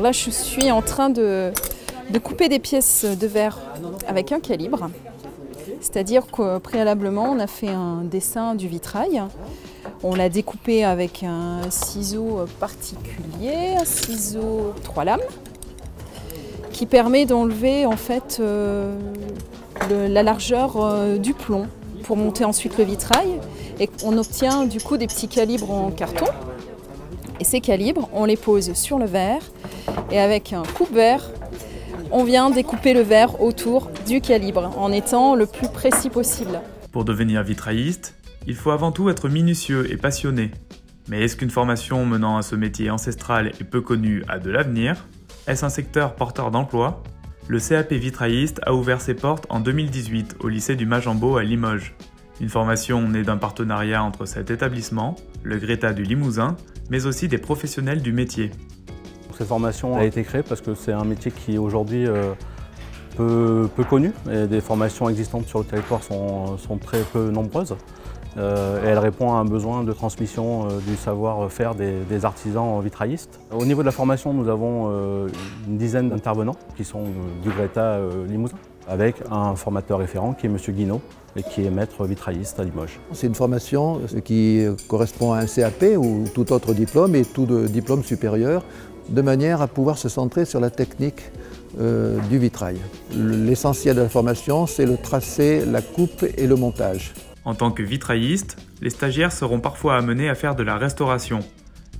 là, je suis en train de, couper des pièces de verre avec un calibre. C'est-à-dire que préalablement, on a fait un dessin du vitrail. On l'a découpé avec un ciseau particulier, un ciseau trois lames, qui permet d'enlever en fait euh, la largeur euh, du plomb pour monter ensuite le vitrail. Et on obtient du coup des petits calibres en carton. Et ces calibres, on les pose sur le verre et avec un coupe-verre, on vient découper le verre autour du calibre en étant le plus précis possible. Pour devenir vitrailliste, il faut avant tout être minutieux et passionné. Mais est-ce qu'une formation menant à ce métier ancestral et peu connu a de l'avenir? Est-ce un secteur porteur d'emploi? Le CAP vitrailliste a ouvert ses portes en 2018 au lycée du Magembeau à Limoges. Une formation née d'un partenariat entre cet établissement, le Greta du Limousin, mais aussi des professionnels du métier. Cette formation a été créée parce que c'est un métier qui est aujourd'hui euh, peu, connu. Et des formations existantes sur le territoire sont, très peu nombreuses. Euh, et elle répond à un besoin de transmission euh, du savoir-faire des, artisans vitraillistes. Au niveau de la formation, nous avons une dizaine d'intervenants qui sont du Greta Limousin, avec un formateur référent qui est M. Guinaud et qui est maître vitrailliste à Limoges. C'est une formation qui correspond à un CAP ou tout autre diplôme et tout de diplôme supérieur, de manière à pouvoir se centrer sur la technique euh, du vitrail. L'essentiel de la formation, c'est le tracé, la coupe et le montage. En tant que vitrailliste, les stagiaires seront parfois amenés à faire de la restauration.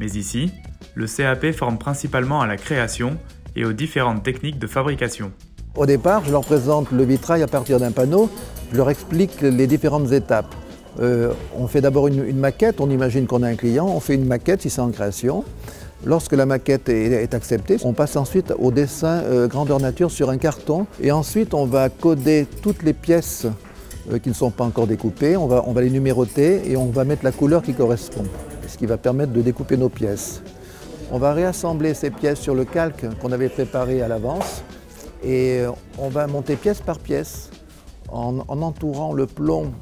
Mais ici, le CAP forme principalement à la création et aux différentes techniques de fabrication. Au départ, je leur présente le vitrail à partir d'un panneau, je leur explique les différentes étapes. Euh, on fait d'abord une, maquette, on imagine qu'on a un client, on fait une maquette si c'est en création. Lorsque la maquette est, acceptée, on passe ensuite au dessin euh, grandeur nature sur un carton et ensuite on va coder toutes les pièces euh, qui ne sont pas encore découpées, on va les numéroter et on va mettre la couleur qui correspond, ce qui va permettre de découper nos pièces. On va réassembler ces pièces sur le calque qu'on avait préparé à l'avance et euh, on va monter pièce par pièce en, en entourant le plomb,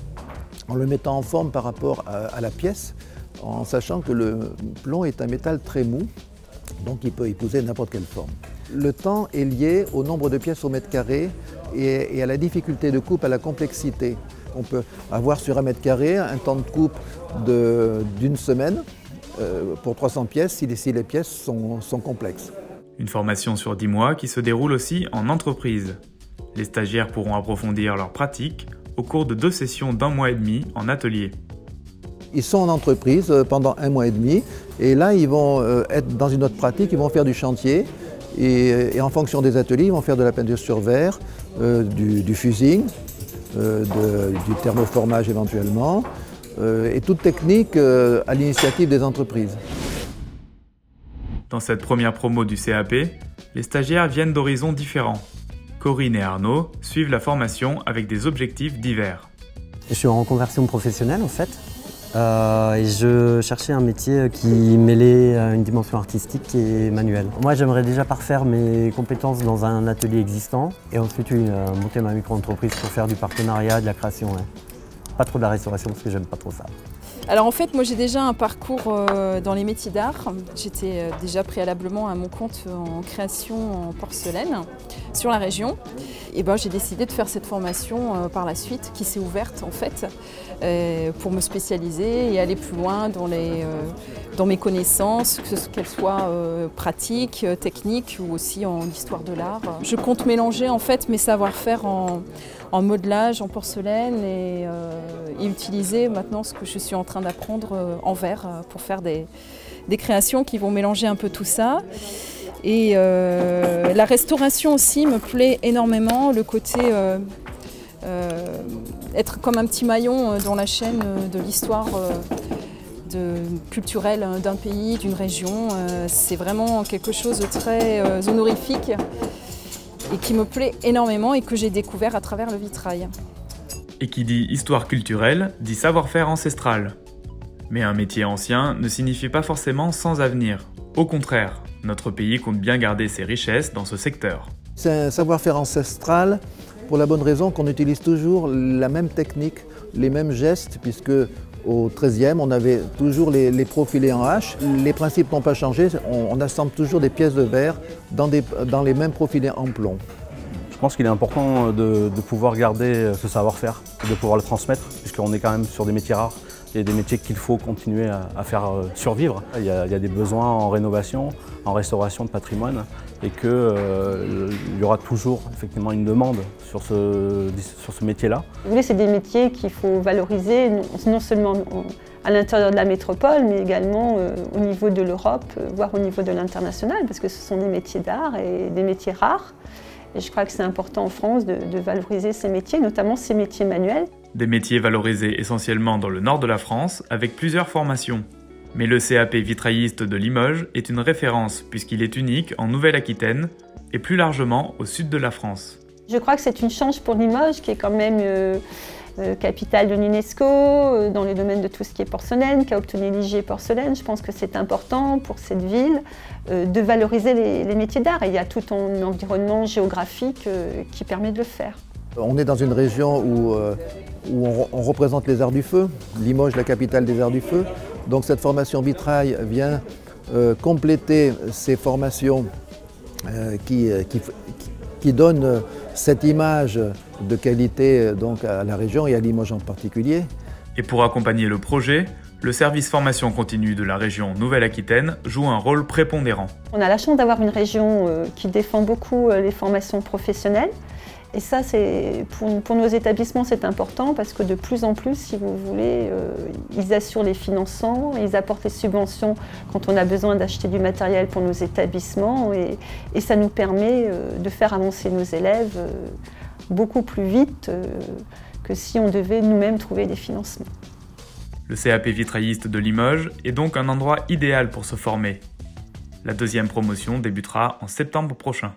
en le mettant en forme par rapport à, la pièce, en sachant que le plomb est un métal très mou, donc il peut épouser n'importe quelle forme. Le temps est lié au nombre de pièces au mètre carré et, à la difficulté de coupe, à la complexité. On peut avoir sur un mètre carré un temps de coupe d'une semaine euh, pour 300 pièces si les, pièces sont complexes. Une formation sur 10 mois qui se déroule aussi en entreprise. Les stagiaires pourront approfondir leurs pratiques au cours de deux sessions d'un mois et demi en atelier. Ils sont en entreprise euh, pendant un mois et demi et là ils vont euh, être dans une autre pratique, ils vont faire du chantier et, en fonction des ateliers ils vont faire de la peinture sur verre, euh, du, fusing, du thermoformage éventuellement et toute technique à l'initiative des entreprises. Dans cette première promo du CAP, les stagiaires viennent d'horizons différents. Corinne et Arnaud suivent la formation avec des objectifs divers. Je suis en conversion professionnelle en fait. Euh, et je cherchais un métier qui mêlait une dimension artistique et manuelle. Moi j'aimerais déjà parfaire mes compétences dans un atelier existant et ensuite euh, monter ma micro-entreprise pour faire du partenariat, de la création. Pas trop de la restauration parce que j'aime pas trop ça. Alors en fait, moi j'ai déjà un parcours euh, dans les métiers d'art. J'étais euh, déjà préalablement à mon compte en création en porcelaine sur la région. Et ben j'ai décidé de faire cette formation euh, par la suite qui s'est ouverte en fait pour me spécialiser et aller plus loin dans, les, dans mes connaissances, que ce- qu'elles soient pratiques, techniques ou aussi en histoire de l'art. Je compte mélanger en fait mes savoir-faire en, en modelage, en porcelaine et, euh, et utiliser maintenant ce que je suis en train d'apprendre euh, en verre euh, pour faire des, créations qui vont mélanger un peu tout ça. Et la restauration aussi me plaît énormément, le côté être comme un petit maillon dans la chaîne de l'histoire culturelle d'un pays, d'une région. C'est vraiment quelque chose de très honorifique et qui me plaît énormément et que j'ai découvert à travers le vitrail. Et qui dit histoire culturelle dit savoir-faire ancestral. Mais un métier ancien ne signifie pas forcément sans avenir. Au contraire, notre pays compte bien garder ses richesses dans ce secteur. C'est un savoir-faire ancestral pour la bonne raison qu'on utilise toujours la même technique, les mêmes gestes, puisque au 13e, on avait toujours les, profilés en H. Les principes n'ont pas changé, on, assemble toujours des pièces de verre dans, dans les mêmes profilés en plomb. Je pense qu'il est important de, pouvoir garder ce savoir-faire, de pouvoir le transmettre, puisqu'on est quand même sur des métiers rares et des métiers qu'il faut continuer à, faire euh, survivre. Il y, a, des besoins en rénovation, en restauration de patrimoine et qu'il euh, y aura toujours effectivement une demande sur ce, sur ce métier-là. C'est des métiers qu'il faut valoriser non seulement à l'intérieur de la métropole, mais également euh, au niveau de l'Europe, voire au niveau de l'international, parce que ce sont des métiers d'art et des métiers rares. Et je crois que c'est important en France de, valoriser ces métiers, notamment ces métiers manuels. Des métiers valorisés essentiellement dans le nord de la France, avec plusieurs formations. Mais le CAP vitrailliste de Limoges est une référence puisqu'il est unique en Nouvelle-Aquitaine et plus largement au sud de la France. Je crois que c'est une chance pour Limoges qui est quand même euh, euh, capitale de l'UNESCO euh, dans les domaines de tout ce qui est porcelaine, qui a obtenu l'IG porcelaine. Je pense que c'est important pour cette ville euh, de valoriser les, métiers d'art. Et il y a tout un environnement géographique qui permet de le faire. On est dans une région où, on, représente les arts du feu, Limoges la capitale des arts du feu. Donc cette formation vitrail vient compléter ces formations qui donnent cette image de qualité donc, à la région et à Limoges en particulier. Et pour accompagner le projet, le service formation continue de la région Nouvelle-Aquitaine joue un rôle prépondérant. On a la chance d'avoir une région euh, qui défend beaucoup euh, les formations professionnelles. Et ça, pour, pour, nos établissements, c'est important parce que de plus en plus, si vous voulez, euh, ils assurent les financements, ils apportent les subventions quand on a besoin d'acheter du matériel pour nos établissements et, ça nous permet de faire avancer nos élèves beaucoup plus vite euh, que si on devait nous-mêmes trouver des financements. Le CAP vitrailliste de Limoges est donc un endroit idéal pour se former. La deuxième promotion débutera en septembre prochain.